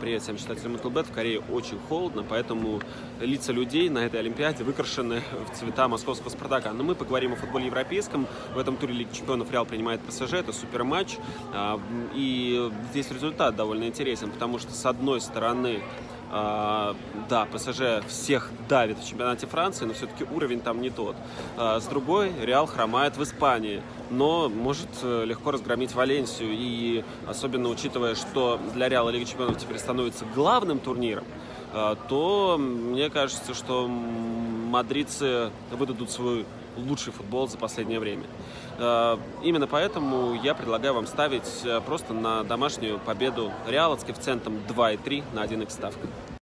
Привет всем читателям Metalbet. В Корее очень холодно, поэтому лица людей на этой Олимпиаде выкрашены в цвета московского Спартака. Но мы поговорим о футболе европейском. В этом туре Лиги Чемпионов Реал принимает ПСЖ. Это суперматч. А, и здесь результат довольно интересен, потому что с одной стороны да, ПСЖ всех давит в чемпионате Франции, но все-таки уровень там не тот. А, с другой, Реал хромает в Испании, но может э, легко разгромить Валенсию. И особенно учитывая, что для Реала Лига Чемпионов теперь становится главным турниром, а, то мне кажется, что мадридцы выдадут свой лучший футбол за последнее время. Именно поэтому я предлагаю вам ставить э, просто на домашнюю победу Реала с коэффициентом 2,3 на 1х ставка.